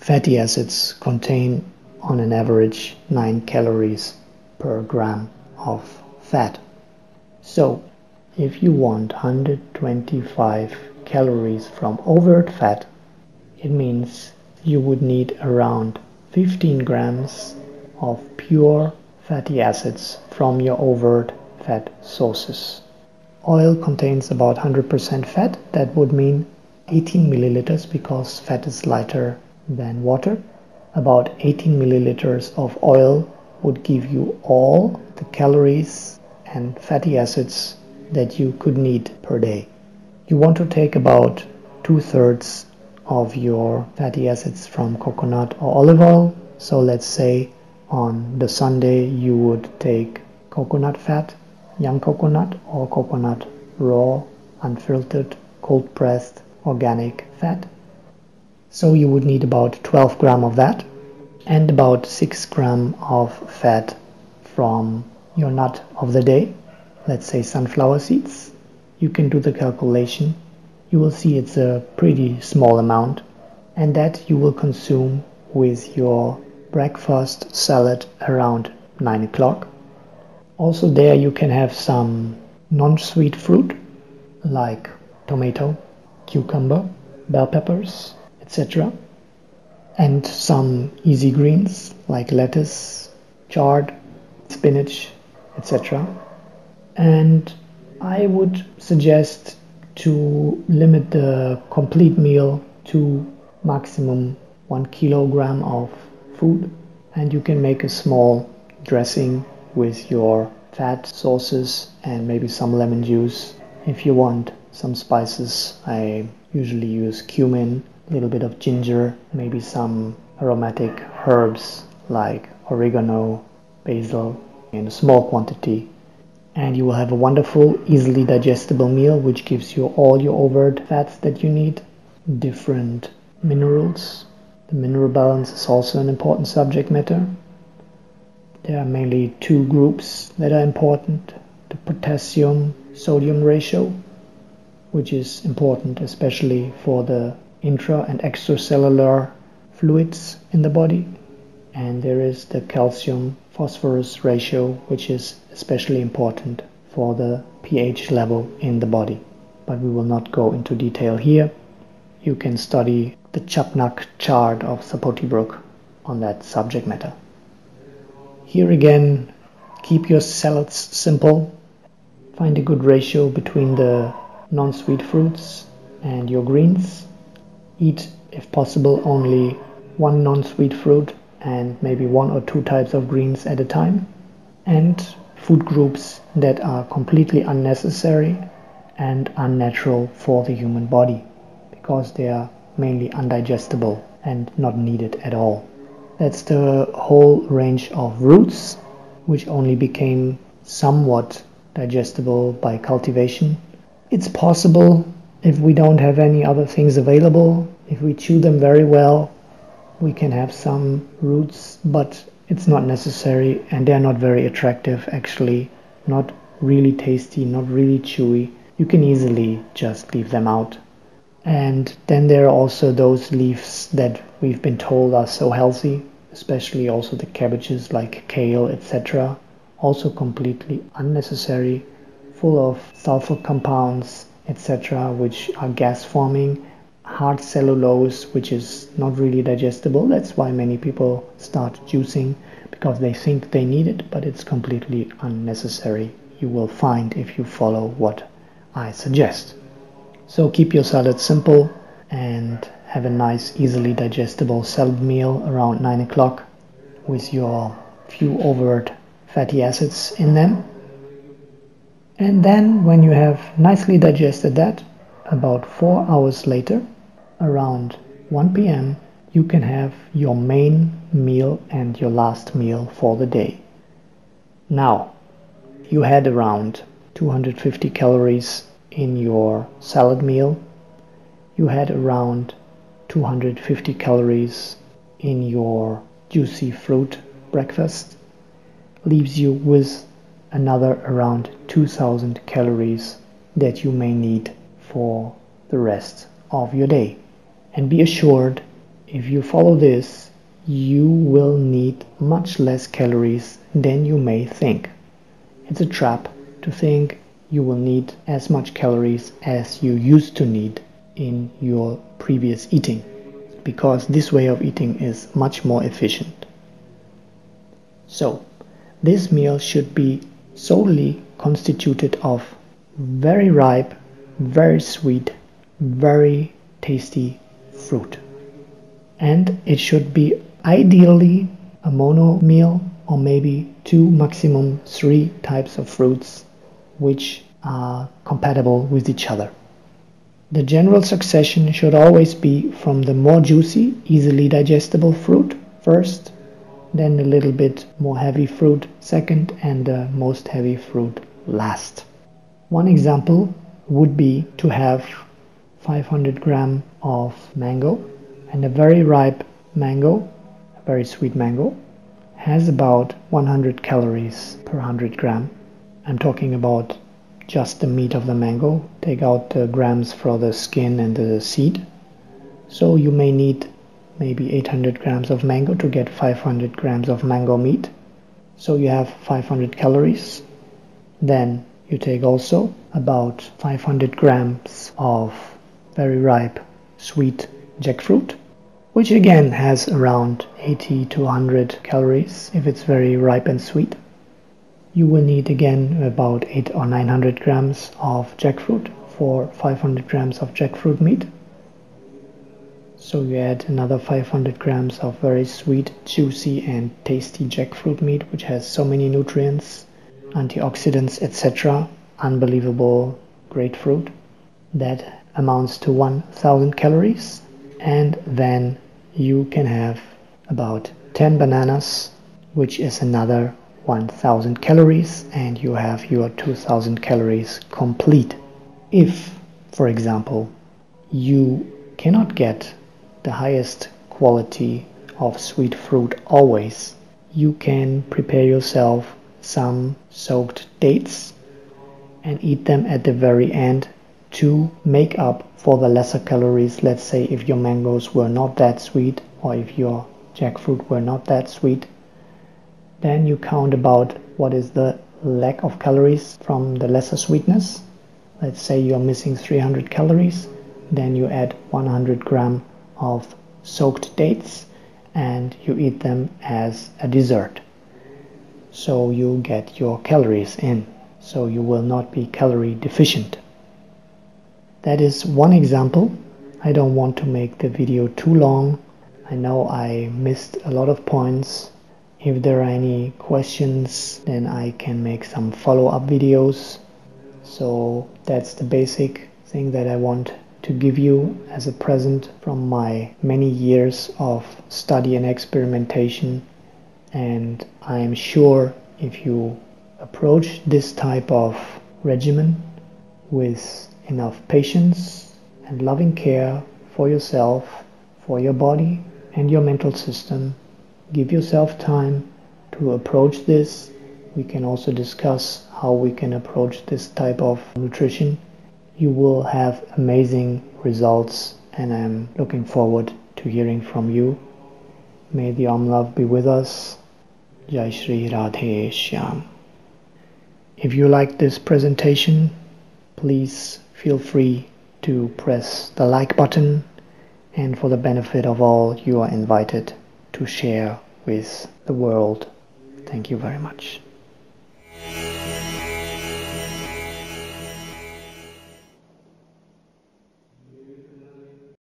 fatty acids contain on an average 9 calories per gram of fat. So, if you want 125 calories from overt fat, it means you would need around 15 grams of pure fatty acids from your overt fat sources. Oil contains about 100% fat, that would mean 18 milliliters because fat is lighter than water. About 18 milliliters of oil would give you all the calories and fatty acids that you could need per day. You want to take about two thirds of your fatty acids from coconut or olive oil. So let's say on the Sunday you would take coconut fat, young coconut or coconut raw, unfiltered, cold pressed, organic fat. So you would need about 12 gram of that and about 6 gram of fat from your nut of the day, let's say sunflower seeds. You can do the calculation. You will see it's a pretty small amount and that you will consume with your breakfast salad around 9 o'clock. Also there you can have some non-sweet fruit like tomato, cucumber, bell peppers, etc. And some easy greens like lettuce, chard, spinach, etc. And I would suggest to limit the complete meal to maximum one kilogram of food and you can make a small dressing with your fat sources and maybe some lemon juice if you want some spices I usually use cumin a little bit of ginger maybe some aromatic herbs like oregano basil in a small quantity and you will have a wonderful easily digestible meal which gives you all your overt fats that you need different minerals the mineral balance is also an important subject matter. There are mainly two groups that are important. The potassium-sodium ratio, which is important especially for the intra and extracellular fluids in the body. And there is the calcium-phosphorus ratio, which is especially important for the pH level in the body. But we will not go into detail here. You can study the Chapnak chart of Sapoti-Brook on that subject matter. Here again, keep your salads simple. Find a good ratio between the non-sweet fruits and your greens. Eat, if possible, only one non-sweet fruit and maybe one or two types of greens at a time. And food groups that are completely unnecessary and unnatural for the human body because they are mainly undigestible and not needed at all. That's the whole range of roots, which only became somewhat digestible by cultivation. It's possible if we don't have any other things available, if we chew them very well, we can have some roots, but it's not necessary and they're not very attractive actually, not really tasty, not really chewy. You can easily just leave them out. And then there are also those leaves that we've been told are so healthy, especially also the cabbages like kale, etc. Also completely unnecessary, full of sulfur compounds, etc., which are gas forming, hard cellulose, which is not really digestible. That's why many people start juicing because they think they need it, but it's completely unnecessary. You will find if you follow what I suggest. So keep your salad simple and have a nice easily digestible salad meal around 9 o'clock with your few overt fatty acids in them. And then when you have nicely digested that, about 4 hours later, around 1 p.m., you can have your main meal and your last meal for the day. Now, you had around 250 calories in your salad meal, you had around 250 calories in your juicy fruit breakfast, leaves you with another around 2000 calories that you may need for the rest of your day. And be assured, if you follow this, you will need much less calories than you may think. It's a trap to think you will need as much calories as you used to need in your previous eating because this way of eating is much more efficient. So, this meal should be solely constituted of very ripe, very sweet, very tasty fruit. And it should be ideally a mono meal or maybe two, maximum three types of fruits which are compatible with each other. The general succession should always be from the more juicy, easily digestible fruit first, then a little bit more heavy fruit second, and the most heavy fruit last. One example would be to have 500 gram of mango and a very ripe mango, a very sweet mango, has about 100 calories per 100 gram. I'm talking about just the meat of the mango. Take out the grams for the skin and the seed. So you may need maybe 800 grams of mango to get 500 grams of mango meat. So you have 500 calories. Then you take also about 500 grams of very ripe sweet jackfruit, which again has around 80 to 100 calories if it's very ripe and sweet. You will need again about 8 or 900 grams of jackfruit for 500 grams of jackfruit meat. So you add another 500 grams of very sweet, juicy and tasty jackfruit meat which has so many nutrients, antioxidants etc. Unbelievable great fruit. That amounts to 1000 calories and then you can have about 10 bananas which is another 1000 calories and you have your 2000 calories complete. If, for example, you cannot get the highest quality of sweet fruit always, you can prepare yourself some soaked dates and eat them at the very end to make up for the lesser calories. Let's say if your mangoes were not that sweet or if your jackfruit were not that sweet, then you count about what is the lack of calories from the lesser sweetness. Let's say you're missing 300 calories, then you add 100 gram of soaked dates and you eat them as a dessert. So you get your calories in, so you will not be calorie deficient. That is one example. I don't want to make the video too long. I know I missed a lot of points if there are any questions, then I can make some follow-up videos. So that's the basic thing that I want to give you as a present from my many years of study and experimentation. And I am sure if you approach this type of regimen with enough patience and loving care for yourself, for your body and your mental system, give yourself time to approach this. We can also discuss how we can approach this type of nutrition. You will have amazing results and I'm looking forward to hearing from you. May the Om Love be with us. Jai Shri Radhe Shyam. If you like this presentation, please feel free to press the like button and for the benefit of all you are invited to share with the world. Thank you very much.